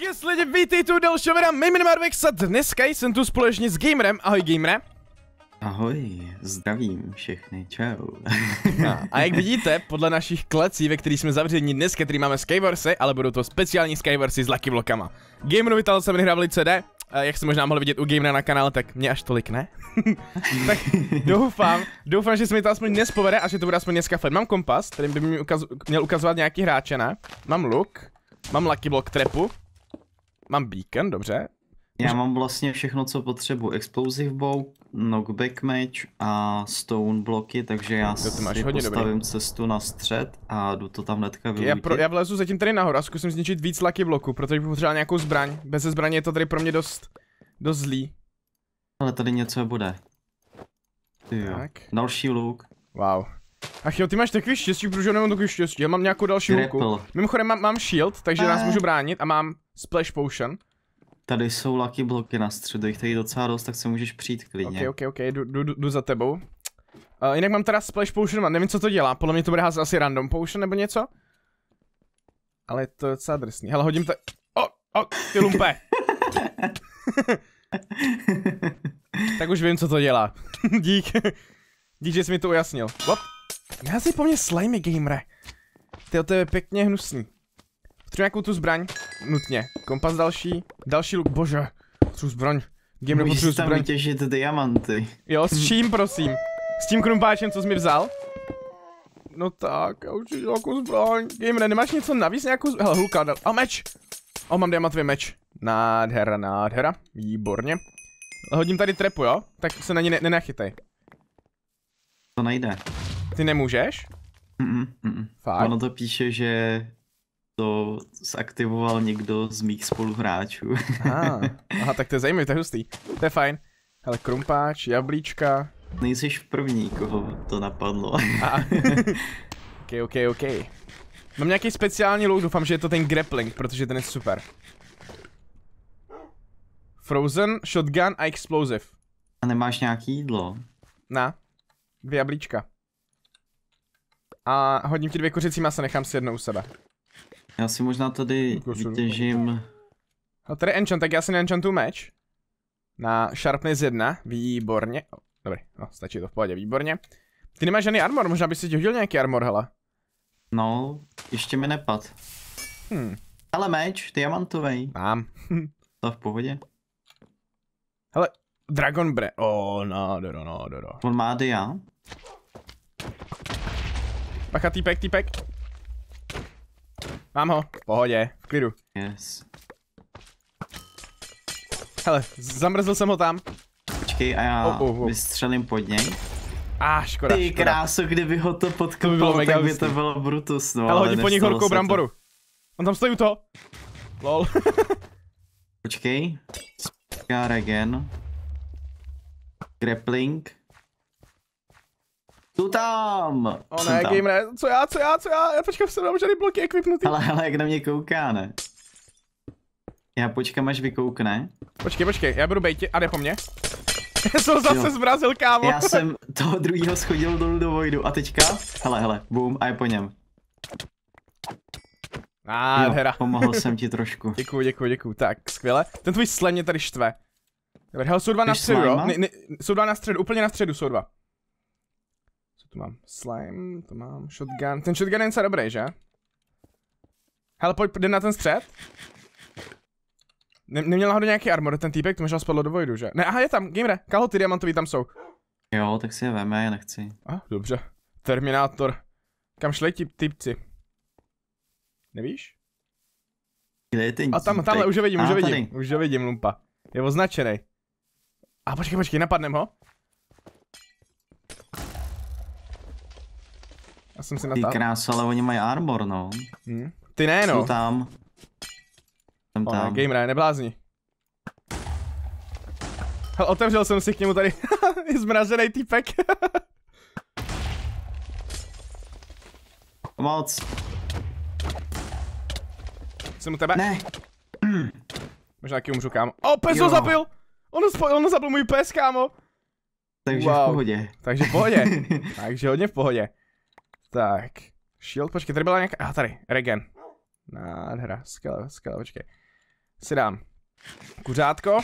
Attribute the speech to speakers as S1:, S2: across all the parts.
S1: Yes, lidi, vítejte u dalšího videa, mé jméno Marvex a dneska jsem tu společně s Gamerem, ahoj Gamere.
S2: Ahoj, zdravím všechny, čau.
S1: No, a jak vidíte, podle našich klecí, ve kterých jsme zavření dneska, který máme Skywarsy, ale budou to speciální Skywarsy s Lucky Blockama. Gamerovi tal jsem hrál velice CD, a jak jste možná mohli vidět u Gamera na kanále, tak mě až tolik ne. tak doufám, doufám, že se mi to aspoň dnes povede a že to bude aspoň dneska fajn. Mám kompas, který by mi ukaz měl ukazovat nějaký hráče, ne? Mám luk, mám Lucky Block trepu, mám beacon, dobře.
S2: Já mám vlastně všechno, co potřebuji. Explosive bow, knockback match a stone bloky, takže já
S1: To máš
S2: si
S1: hodně
S2: postavím
S1: dobrý.
S2: cestu na střed a jdu to tam hnedka
S1: Já,
S2: využít.
S1: pro, já vlezu zatím tady nahoru a zkusím zničit víc Lucky Blocku, protože bych potřeboval nějakou zbraň. Bez zbraně je to tady pro mě dost, dost zlý.
S2: Ale tady něco bude. Ty jo.
S1: Tak.
S2: Další luk.
S1: Wow. Ach jo, ty máš takový štěstí, protože já nemám takový štěstí. Já mám nějakou další.
S2: Grapple.
S1: Mimochodem mám, mám shield, takže nás
S2: Eh.
S1: můžu bránit a mám splash potion.
S2: Tady jsou lucky bloky na středu, jich tady docela dost, tak se můžeš přijít klidně.
S1: Ok, ok, ok, jdu, jdu, jdu, za tebou. Uh, jinak mám teda splash potion, mám, nevím co to dělá, podle mě to bude házet asi random potion nebo něco. Ale je to docela drsný. Hele, hodím to... O, o, ty lumpe. tak už vím, co to dělá. Dík. Dík, že jsi mi to ujasnil. Hop. Neházej po mně slimy, gamere. Ty to je pěkně hnusný. Potřebuji nějakou tu zbraň. Nutně. Kompas další. Další luk, bože. Potřebuji zbraň. Gamer potřebuji
S2: tam
S1: zbraň.
S2: vytěžit diamanty.
S1: Jo, s čím, prosím? S tím krumpáčem, co jsi mi vzal? No tak, já už nějakou zbraň. Gamer, nemáš něco navíc, nějakou zbraň? Hele, hulka, dal. A meč! O, mám diamantový meč. Nádhera, nádhera. Výborně. Hodím tady trepu, jo? Tak se na ní ne nenachytej.
S2: To nejde.
S1: Ty nemůžeš?
S2: Mm, mm, mm.
S1: Fakt?
S2: Ono to píše, že to zaktivoval někdo z mých spoluhráčů.
S1: Aha, aha, tak to je zajímavý, to je hustý. To je fajn. Hele, krumpáč, jablíčka.
S2: Nejsi v první, koho to napadlo.
S1: Ok, ok, ok. Mám nějaký speciální look, doufám, že je to ten grappling, protože ten je super. Frozen, shotgun a explosive.
S2: A nemáš nějaký jídlo?
S1: Na. Dvě jablíčka. A hodím ti dvě kuřecí masa, nechám si jedno u sebe.
S2: Já si možná tady
S1: se-
S2: vytěžím...
S1: A tady enchant, tak já si neenchantuju meč. Na sharpness 1, výborně. Dobrý, no, stačí to v pohodě, výborně. Ty nemáš žádný armor, možná bys si hodil nějaký armor, hele.
S2: No, ještě mi nepad.
S1: Hm,
S2: Ale meč, diamantový.
S1: mám.
S2: To v pohodě.
S1: hele, Dragon Bre... O, nádhero, nádhero.
S2: On má dia.
S1: Bacha, týpek, týpek. Mám ho, v pohodě, v klidu.
S2: Yes.
S1: Hele, zamrzl jsem ho tam.
S2: Počkej a já
S1: Oh, oh, oh.
S2: vystřelím pod něj.
S1: A ah, škoda,
S2: Ty
S1: škoda.
S2: kráso, kdyby ho to
S1: To by
S2: podkopal,
S1: mega
S2: tak by to bylo Brutus, no.
S1: Hele,
S2: ale
S1: hodí po nich
S2: nestalo
S1: horkou
S2: se to.
S1: bramboru. On tam stojí u toho. Lol.
S2: Počkej. Scar again. Grappling. Tu tam!
S1: O
S2: Jsem
S1: ne,
S2: tam.
S1: gamer, co já, co já, co já, já počkám, jsem nemám žádný bloky equipnutý.
S2: Hele, hele, jak na mě kouká, ne? Já počkám, až vykoukne.
S1: Počkej, počkej, já budu bejtě, a jde po mně. Já jsem zase
S2: Jo.
S1: zmrazil, kámo.
S2: Já jsem toho druhého schodil dolů do vojdu a teďka, hele, hele, boom, a je po něm.
S1: Nádhera.
S2: Jo, pomohl jsem ti trošku.
S1: Děkuju, děkuju, děkuju. Tak, skvěle. Ten tvůj slen mě tady štve. Hele, jsou dva na
S2: Chceš
S1: středu, jo? Ne, ne, jsou dva na středu, úplně na středu jsou dva. Tu mám? Slime, to mám, shotgun. Ten shotgun je docela dobrý, že? Hele, pojď, jde na ten střed. Ne, neměl náhodou nějaký armor, ten týpek, to možná spadlo do vojdu, že? Ne, aha, je tam, gamere, kalhoty diamantový tam jsou.
S2: Jo, tak si je veme, já nechci.
S1: A, dobře. Terminátor. Kam šli ti typci? Nevíš?
S2: Kde je ten
S1: A tam, tamhle, už ho vidím, už ho vidím, už ho vidím, lumpa. Je označený. A počkej, počkej, napadnem ho. Já jsem si
S2: Ty
S1: natáhl.
S2: kráso, ale oni mají armor, no.
S1: Hm. Ty ne,
S2: Jsou
S1: no.
S2: tam. Jsem
S1: O, ne,
S2: tam.
S1: gamer, neblázni. Hele, otevřel jsem si k němu tady zmražený týpek.
S2: Pomoc.
S1: jsem u tebe.
S2: Ne.
S1: Možná taky umřu, kámo. O, pes
S2: Jo.
S1: ho zabil! On, spo- on zabil můj pes, kámo.
S2: Takže
S1: Wow.
S2: v pohodě.
S1: Takže v pohodě. Takže hodně v pohodě. Tak. Shield, počkej, tady byla nějaká... A tady, regen. Nádhera, skvěle, skvěle, počkej. si dám kuřátko.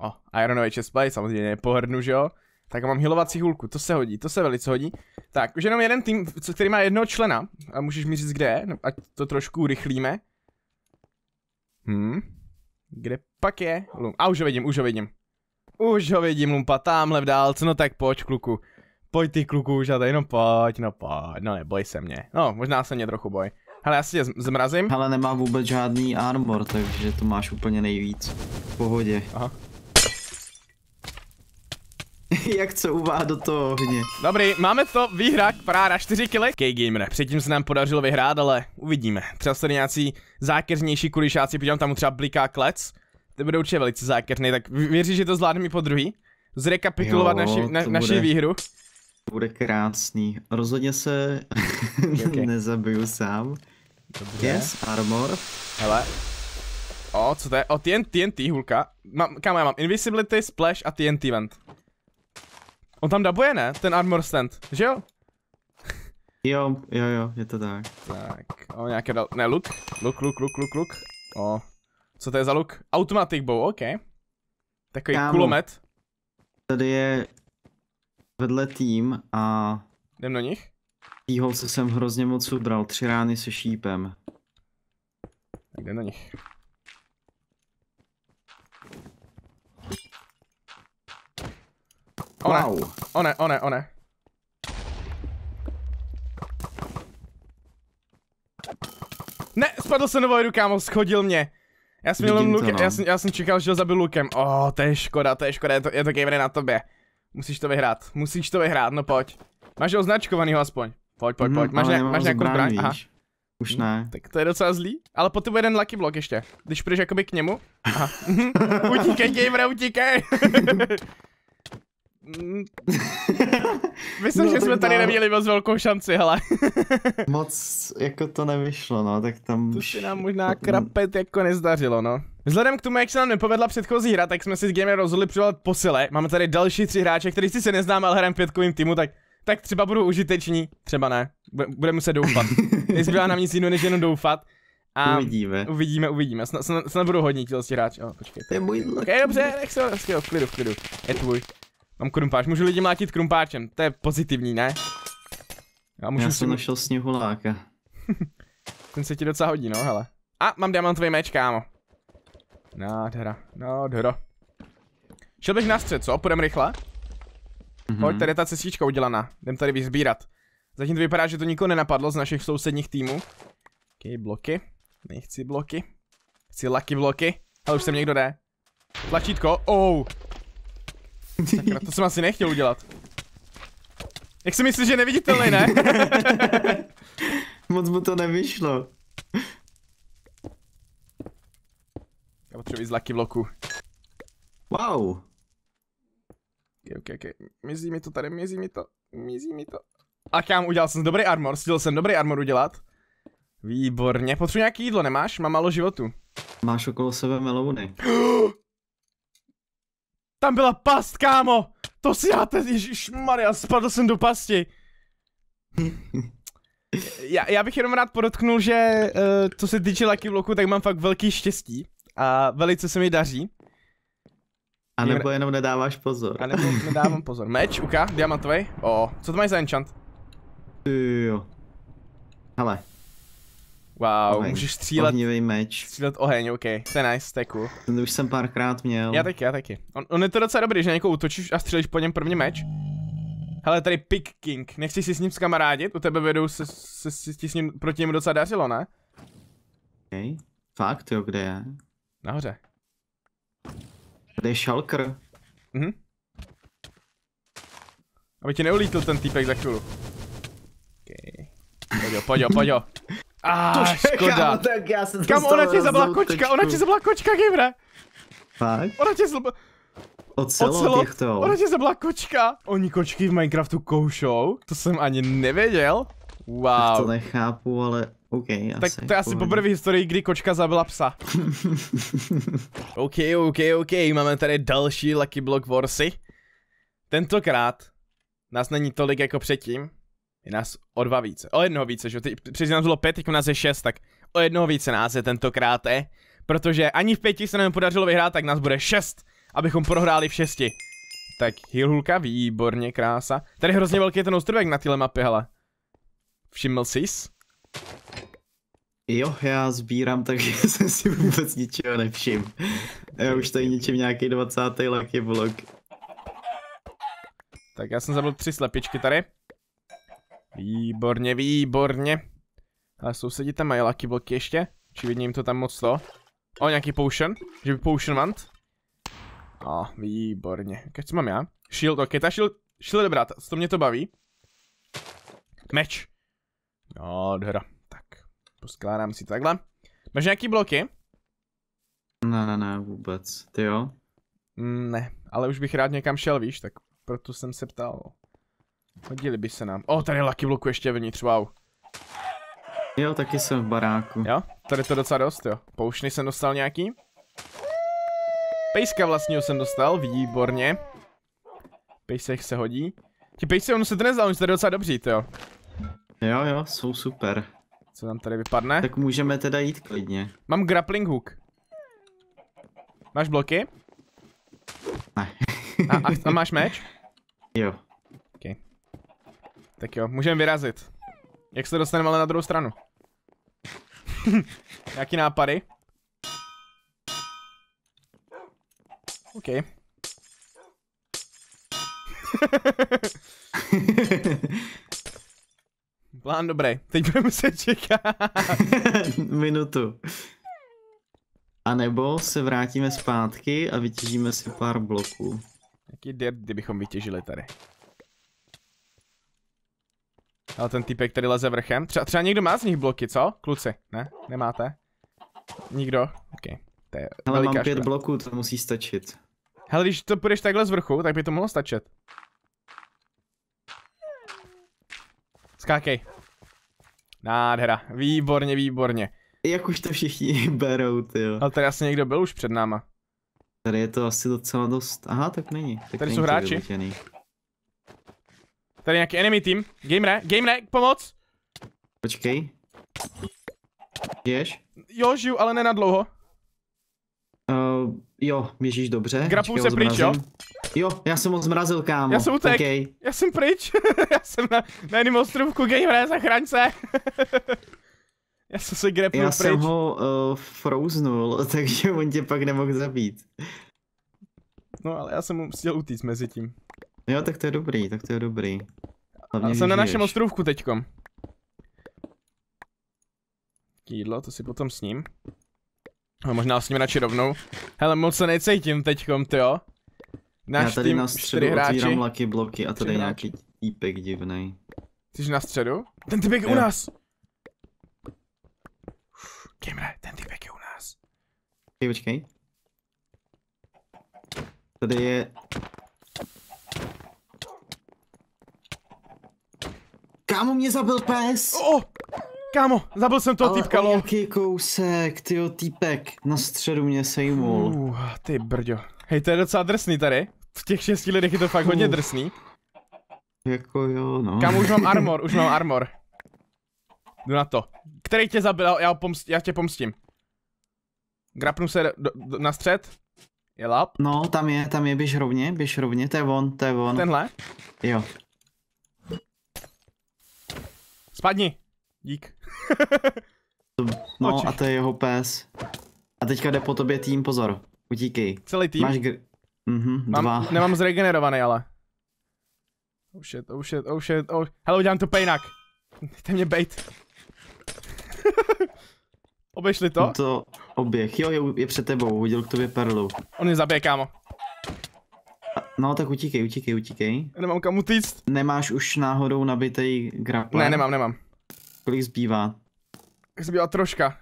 S1: O, Ironový chestplate, samozřejmě pohrdnu, že jo? Tak mám healovací hůlku, to se hodí, to se velice hodí. Tak, už jenom jeden tým, který má jednoho člena. A můžeš mi říct, kde je, no, ať to trošku urychlíme. Hm. Kde pak je? Lum. A už ho vidím, už ho vidím. Už ho vidím, Lumpa, tamhle v dálce, no tak pojď, kluku. Pojď ty kluku, tady, no pojď, no pojď, no neboj se mě. No, možná se mě trochu boj. Hele, já si tě zmrazím.
S2: Ale nemá vůbec žádný armor, takže to máš úplně nejvíc. V pohodě.
S1: Aha.
S2: Jak co uvá do toho ohně.
S1: Dobrý, máme to, výhra, paráda, 4 kily. K-Gamer, předtím se nám podařilo vyhrát, ale uvidíme. Třeba se nějací zákeřnější kulišáci, podívám tam třeba bliká klec. To bude určitě velice zákeřný, tak vě- věříš, že to zvládneme i po druhý? Zrekapitulovat
S2: Jo,
S1: naši, na, naši
S2: bude.
S1: výhru.
S2: Bude krásný. Rozhodně se
S1: ok.
S2: nezabiju sám.
S1: Dobře.
S2: Yes, armor.
S1: Hele. O, co to je? O, TNT, TNT, hulka. Mám, kam já mám? Invisibility, Splash a TNT vent. On tam dabuje, ne? Ten armor stand, že jo?
S2: Jo, jo, jo, je to tak.
S1: Tak, o, nějaké dal... Ne, luk. Luk, luk, luk, luk, luk. O, co to je za luk? Automatic bow, OK. Takový
S2: Kámo.
S1: kulomet.
S2: Tady je vedle tým a
S1: Jdem do nich.
S2: tý holce jsem hrozně moc ubral. Tři rány se šípem.
S1: Tak jdem do nich. One,
S2: Wow.
S1: one, one, one. Ne, spadl jsem do vojdu, kámo, schodil mě. Já jsem, měl
S2: Vidím
S1: luk,
S2: to, no.
S1: já, jsem, já jsem čekal, že ho zabil lukem. Oh, to je škoda, to je škoda, je to, je to na tobě. Musíš to vyhrát, musíš to vyhrát, no pojď. Máš ho označkovanýho aspoň. Pojď, pojď, pojď.
S2: Mhm,
S1: Máš, nějak,
S2: nemám
S1: máš nějakou zbraň? Aha.
S2: Už ne.
S1: Tak to je docela zlý, ale potřebuje jeden lucky block ještě. Když půjdeš jakoby k němu. Aha. utíkej, gamer, utíkej! Mm, Myslím,
S2: No,
S1: že jsme tady neměli moc velkou šanci, hele.
S2: Moc jako to nevyšlo, no, tak tam
S1: To se nám možná krapet jako nezdařilo, no. Vzhledem k tomu, jak se nám nepovedla předchozí hra, tak jsme si s Gamer rozhodli přivolat posile. Máme tady další tři hráče, který si se neznáme, ale hrajeme v pětkovým týmu, tak, tak třeba budou užiteční, třeba ne. Bu- Budeme muset doufat. Nezbývá nám nic jiného, než jenom doufat. A
S2: Uvidíme.
S1: uvidíme, uvidíme. Snad, snad, snad budou hodní ti hráči. O, počkej.
S2: To je můj
S1: Ok, dobře, nech se, nech se, v klidu, v klidu. Je tvůj. Mám krumpáč, můžu lidi mlátit krumpáčem, to je pozitivní, ne? Já můžu
S2: Já
S1: si,
S2: jsem našel sněhuláka.
S1: ten se ti docela hodí, no, hele. A, mám diamantový meč, kámo. Nádhera, nádhera. Šel bych na střed, co? Půjdem rychle?
S2: Mhm.
S1: Pojď, tady je ta cestička udělaná. Jdem tady vyzbírat. Zatím to vypadá, že to nikoho nenapadlo z našich sousedních týmů. Ok, bloky. Nechci bloky. Chci lucky bloky. Ale už sem někdo jde. Tlačítko, oh. Sakra, to jsem asi nechtěl udělat. Jak si myslíš, že je neviditelný, ne?
S2: Moc mu to nevyšlo.
S1: Já potřebuji z lucky bloku.
S2: Wow.
S1: Ok, ok, ok. Mizí mi to tady, mizí mi to, mizí mi to. A kam udělal jsem dobrý armor, stihl jsem dobrý armor udělat. Výborně, potřebuji nějaký jídlo, nemáš? Mám málo životu.
S2: Máš okolo sebe melouny.
S1: Tam byla past, kámo! To si já teď, Maria, spadl jsem do pasti. já, já bych jenom rád podotknul, že uh, co se týče Lucky Bloku, tak mám fakt velký štěstí. A velice se mi daří.
S2: A nebo jenom nedáváš pozor.
S1: A nebo nedávám pozor. Meč, uka, diamantový. O, co to mají za enchant?
S2: Jo. Hele,
S1: Wow,
S2: oheň.
S1: můžeš střílet,
S2: Ohnivý meč.
S1: střílet oheň, ok. To je nice, to je cool.
S2: Ten už jsem párkrát měl.
S1: Já taky, já taky. On, on je to docela dobrý, že někoho utočíš a střílíš po něm první meč. Hele, tady Pick King, nechci si s ním skamarádit? U tebe vedou se, se, se, ti s ním proti němu docela dařilo, ne?
S2: Okay. Fakt, jo, kde je?
S1: Nahoře.
S2: Kde je Shulker?
S1: Mhm. Aby ti neulítl ten týpek za chvíli. Okay. Pojď jo, pojď jo, pojď jo. Ah, škoda.
S2: tak já jsem
S1: Kam ona ti zabila kočka, ona ti zabila kočka, Gimre.
S2: Fakt?
S1: Ona ti zabila,
S2: Ocelo,
S1: Ocelot?
S2: těchto.
S1: ona ti zabila kočka. Oni kočky v Minecraftu koušou? To jsem ani nevěděl.
S2: Tak to
S1: Wow.
S2: nechápu, ale OK,
S1: Tak
S2: asi.
S1: to je asi
S2: pohodě.
S1: poprvé v historii, kdy kočka zabila psa. OK, OK, OK, máme tady další Lucky Block Warsy. Tentokrát nás není tolik jako předtím, je nás o dva více, o jednoho více, že předtím nás bylo pět, teď nás je šest, tak o jednoho více nás je tentokrát, eh. Protože ani v pěti se nám podařilo vyhrát, tak nás bude šest, abychom prohráli v šesti. Tak Hilhulka, výborně, krása. Tady hrozně velký je ten ostrovek na téhle mapě, hele. Všiml jsi?
S2: Jo, já sbírám, takže jsem si vůbec ničeho nevšim. Já už tady ničím nějaký 20. lucky block.
S1: Tak já jsem zabil tři slepičky tady. Výborně, výborně. Ale sousedí tam mají lucky bloky ještě? Či vidím jim to tam moc to? O, nějaký potion? Že by potion want? A, oh, výborně. Okay, co mám já? Shield, ok, ta shield, shield dobrá, to mě to baví. Meč. No, hra. Tak, poskládám si takhle. Máš nějaký bloky?
S2: Ne, ne, ne, vůbec. Ty jo?
S1: Mm, ne, ale už bych rád někam šel, víš, tak proto jsem se ptal. Hodili by se nám. O, oh, tady je lucky bloku ještě vnitř, wow.
S2: Jo, taky jsem v baráku.
S1: Jo, tady to docela dost, jo. Poušny jsem dostal nějaký. Pejska vlastního jsem dostal, výborně. Pejsek se hodí. Ti pejsci, on se to nezdal, oni jsou tady docela dobří, jo.
S2: Jo, jo, jsou super.
S1: Co tam tady vypadne?
S2: Tak můžeme teda jít klidně.
S1: Mám grappling hook. Máš bloky?
S2: Ne.
S1: a, a, a máš meč?
S2: Jo.
S1: Tak jo, můžeme vyrazit. Jak se dostaneme ale na druhou stranu? Jaký nápady? OK. Plán dobrý. Teď budeme muset čekat.
S2: Minutu. A nebo se vrátíme zpátky a vytěžíme si pár bloků.
S1: Jaký dirt, kdybychom vytěžili tady? Ale ten typek, který leze vrchem. Třeba, třeba někdo má z nich bloky, co? Kluci, ne? Nemáte? Nikdo? OK. To je
S2: Ale mám pět bloků, to musí stačit.
S1: Hele, když to půjdeš takhle z vrchu, tak by to mohlo stačit. Skákej. Nádhera. Výborně, výborně.
S2: Jak už to všichni berou, ty jo.
S1: Ale tady asi někdo byl už před náma.
S2: Tady je to asi docela dost. Aha, tak není. Tak
S1: tady
S2: není
S1: jsou hráči.
S2: Vyletěný.
S1: Tady nějaký enemy team. Gamere, gamere, pomoc!
S2: Počkej. Žiješ?
S1: Jo, žiju, ale ne na dlouho.
S2: Uh, jo, běžíš dobře.
S1: Grapu se pryč, jo?
S2: Jo, já jsem ho zmrazil, kámo.
S1: Já jsem utek.
S2: Okay.
S1: Já jsem pryč. já jsem na, na jiném ostrovku, gamere, zachraň se. já jsem se grapnul
S2: Já
S1: pryč.
S2: jsem ho uh, froznul, takže on tě pak nemohl zabít.
S1: No, ale já jsem mu chtěl utíct mezi tím.
S2: Jo, tak to je dobrý, tak to je dobrý.
S1: Hlavně, jsem na našem ostrovku teďkom. Jídlo, to si potom s ním. A možná s ním radši rovnou. Hele, moc se necítím teďkom, jo.
S2: Náš Já tady tým, na středu otvírám lucky bloky a tady je nějaký týpek divnej.
S1: Jsi na středu? Ten týpek je u nás! Kimre, ten týpek je u nás.
S2: Počkej, počkej. Tady je... Kámo, mě zabil pes!
S1: Oh! Kámo, zabil jsem toho týpka, lol.
S2: jaký kousek, tyjo, týpek na středu mě sejmul.
S1: Uh, ty brďo. Hej, to je docela drsný tady. V těch šesti lidech je to fakt hodně drsný.
S2: Jako jo, no.
S1: Kámo, už mám armor, už mám armor. Jdu na to. Který tě zabil, já, pomst, já tě pomstím. Grapnu se do, do, na střed. Je lap.
S2: No, tam je, tam je, běž rovně, běž rovně, to je on, to je on.
S1: Tenhle?
S2: Jo.
S1: Spadni. Dík.
S2: no a to je jeho pes. A teďka jde po tobě tým, pozor. Utíkej.
S1: Celý tým?
S2: Máš gr... Mhm,
S1: Mám,
S2: dva.
S1: Nemám zregenerovaný, ale. Oh shit, oh shit, oh shit, oh... Hele, udělám to pejnak. Nechte mě bejt. Obešli to?
S2: To oběh, jo, je, je před tebou, hodil k tobě perlu.
S1: On je zabije, kámo.
S2: No tak utíkej, utíkej, utíkej.
S1: Nemám kam utíct.
S2: Nemáš už náhodou nabitej grapple?
S1: Ne, nemám, nemám.
S2: Kolik zbývá?
S1: Zbývá troška.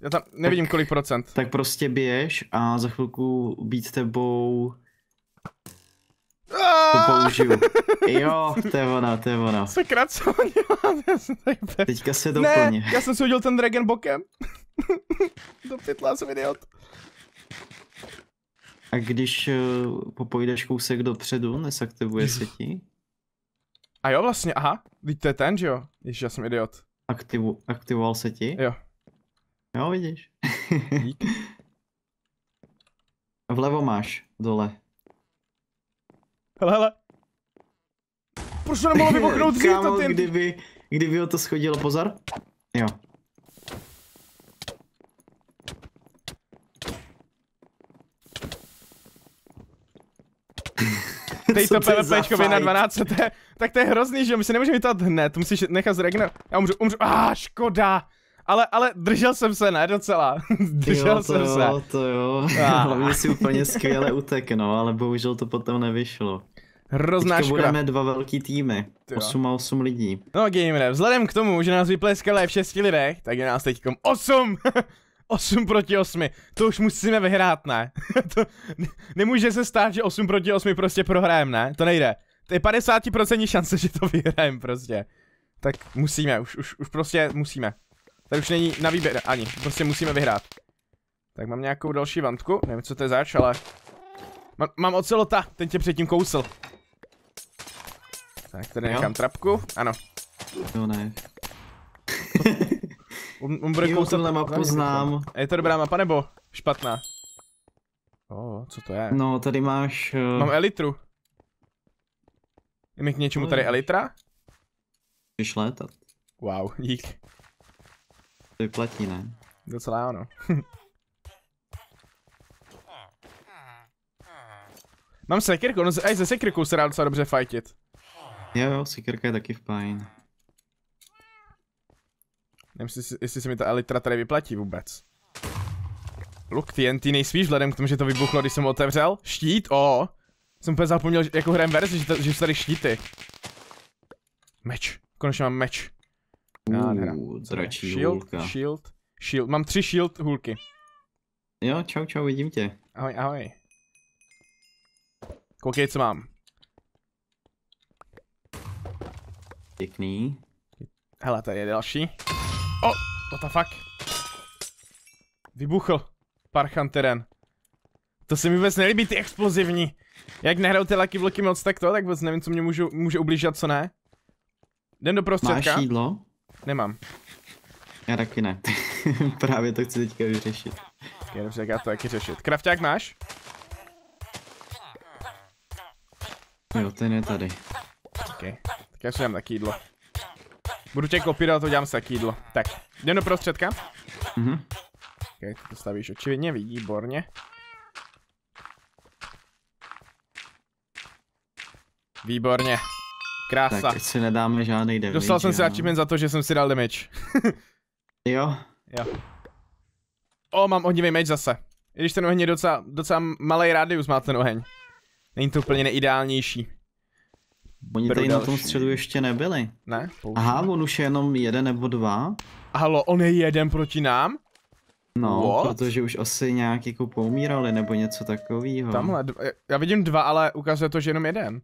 S1: Já tam nevidím tak, kolik procent.
S2: Tak prostě běž a za chvilku být tebou... To použiju. Jo, to je ona, to je ona.
S1: Sakra, co
S2: Teďka se doplně.
S1: Ne, já jsem si hodil ten dragon bokem. Do pytla jsem idiot.
S2: A když uh, popojdeš kousek dopředu, nesaktivuje se ti?
S1: A jo vlastně, aha. Teď to je ten, že jo? Ježiš, já jsem idiot.
S2: Aktivu, aktivoval se ti?
S1: Jo.
S2: Jo, vidíš. Vlevo máš, dole.
S1: Hele, hele. Proč to nemohlo vybuchnout dřív to ty...
S2: kdyby, kdyby ho to schodilo, pozor. Jo.
S1: Teď
S2: Co
S1: to
S2: je za
S1: PvPčko na
S2: fight?
S1: 12, to je, tak to je hrozný, že jo, my si nemůžeme vytat hned, to musíš nechat zregenerovat. Já umřu, umřu, ah, škoda. Ale, ale držel jsem se, ne, docela. držel
S2: jo, to
S1: jsem
S2: jo,
S1: se.
S2: to jo.
S1: Ah.
S2: Hlavně si úplně skvěle utek, no, ale bohužel to potom nevyšlo.
S1: Hrozná
S2: Teďka
S1: škoda.
S2: budeme dva velký týmy.
S1: Jo.
S2: 8 a 8 lidí.
S1: No gamere, vzhledem k tomu, že nás vypleskali v 6 lidech, tak je nás teďkom 8! 8 proti 8. To už musíme vyhrát, ne? to ne, nemůže se stát, že 8 proti 8 prostě prohrajeme, ne? To nejde. To je 50% šance, že to vyhrajeme prostě. Tak musíme, už, už, už prostě musíme. Tady už není na výběr ani, prostě musíme vyhrát. Tak mám nějakou další vantku, nevím co to je zač, ale... Mám, mám ocelota, ten tě předtím kousl. Tak tady nechám trapku, ano.
S2: Jo, ne.
S1: On, on bude
S2: Jo,
S1: kousat
S2: tuhle
S1: mě,
S2: znám.
S1: Je to dobrá mapa nebo špatná? O, co to je?
S2: No, tady máš... Uh,
S1: Mám elitru. Je mi k něčemu tady elitra?
S2: Můžeš létat.
S1: Wow, dík.
S2: To vyplatí, ne?
S1: Docela ano. Mám sekirku, no aj ze sekirkou se dá docela dobře fightit.
S2: Jo, jo, sikerka je taky fajn.
S1: Nevím, jestli, jestli se mi ta elitra tady vyplatí vůbec. Look, TNT nejspíš vzhledem k tomu, že to vybuchlo, když jsem ho otevřel. Štít, o. Jsem úplně zapomněl, že- jako hrajem verzi, že, to, že jsou tady štíty. Meč. Konečně mám meč. Je?
S2: dračí
S1: shield,
S2: hůlka.
S1: shield, shield. Mám tři shield hůlky.
S2: Jo, čau, čau, vidím tě.
S1: Ahoj, ahoj. Koukej, co mám.
S2: Pěkný.
S1: Hele, tady je další. O, oh, what the fuck. Vybuchl. Parchan terén. To se mi vůbec nelíbí, ty explozivní. Jak nehrajou ty laky vloky moc tak to, tak vůbec nevím, co mě můžu, může ublížit, co ne. Jdem do
S2: Máš
S1: prostředka?
S2: jídlo?
S1: Nemám.
S2: Já taky ne. Právě to chci teďka vyřešit.
S1: Okay, dobře, tak já to taky řešit. Krafťák máš?
S2: Jo, ten je tady.
S1: Okay. Tak já si dám taky jídlo. Budu tě kopírovat, to dělám si taky jídlo. Tak, jdem do prostředka.
S2: Mhm.
S1: Okay, ty to stavíš očividně, výborně. Výborně. Krása.
S2: Tak, si nedáme žádný damage.
S1: Dostal jsem si achievement za to, že jsem si dal damage.
S2: Jo,
S1: Jo. O, mám ohnivý meč zase. I když ten oheň je docela, docela malý radius má ten oheň. Není to úplně neideálnější.
S2: Oni tady na tom středu ještě nebyli.
S1: Ne?
S2: Aha, on už je jenom jeden nebo dva.
S1: Halo, on je jeden proti nám?
S2: No,
S1: What?
S2: protože už asi nějak jako poumírali nebo něco takového.
S1: Tamhle, já vidím dva, ale ukazuje to, že jenom jeden.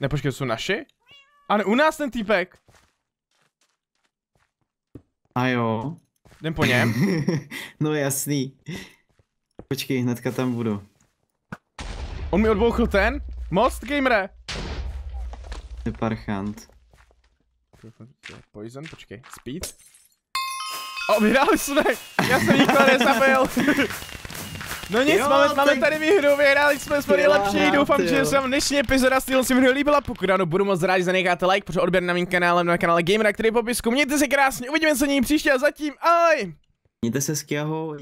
S1: Nepočkej, jsou naši? A ne, u nás ten týpek.
S2: A jo.
S1: Jdem po něm.
S2: no jasný. Počkej, hnedka tam budu.
S1: On mi odbouchl ten. Most, gamere.
S2: Je parchant.
S1: Poison, počkej. Speed. O, vyhráli jsme. Já jsem nikoho nezabil. No nic,
S2: Jo,
S1: máme, máme tady výhru, vyhráli jsme, jsme nejlepší, doufám, že se vám dnešní epizoda s se mi líbila, pokud ano, budu moc rád, že zanecháte like, protože odběr na mým kanálem, na kanále Gamera, který je v popisku, mějte se krásně, uvidíme se ní příště a zatím, ahoj!
S2: Mějte se skvěle.